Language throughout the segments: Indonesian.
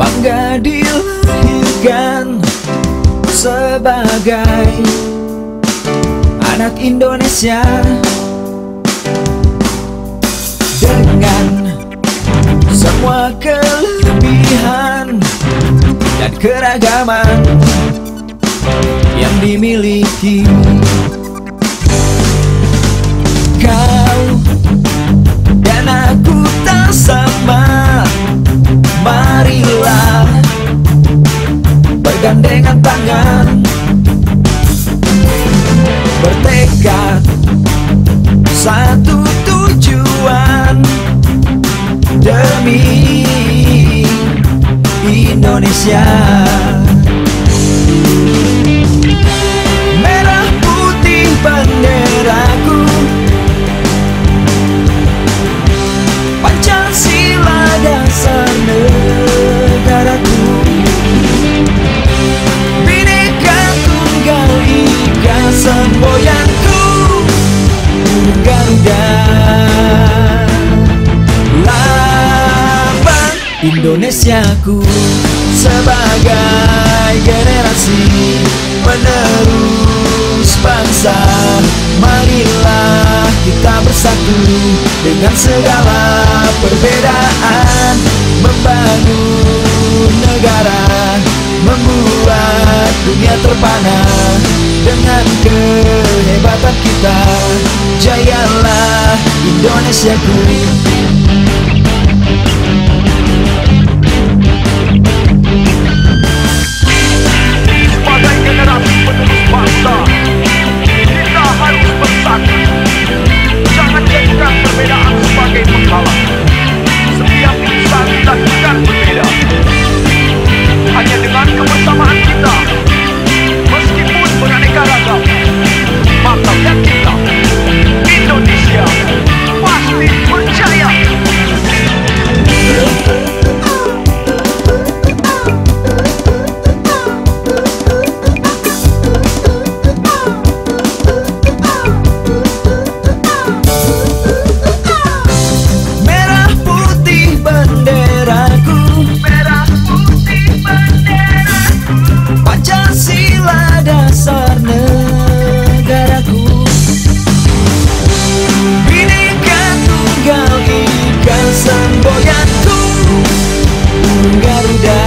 Bangga dilahirkan sebagai anak Indonesia semua kelebihan dan keragaman yang dimiliki. Kau dan aku tak sama Marilah Bergandengan tangan Bertekad Satu Indonesia Indonesiaku Sebagai generasi penerus bangsa Marilah kita bersatu dengan segala perbedaan Membangun negara Membuat dunia terpana Dengan kehebatan kita. Jayalah Indonesiaku dasar negaraku. Bineka tunggal ika semboyanku Garuda.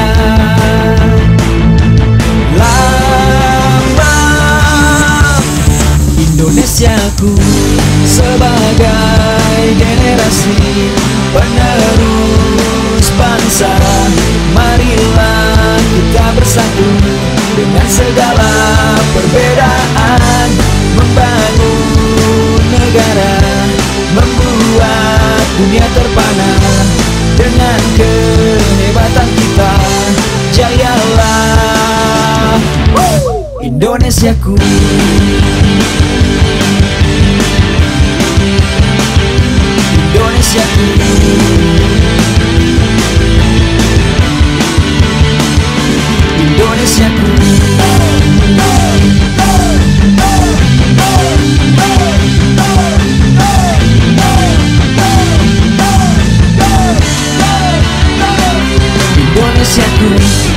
Lambang Indonesiaku Sebagai generasi penerus bangsa. Marilah kita bersatu dengan segala Indonesiaku. Indonesiaku. Indonesiaku. Indonesiaku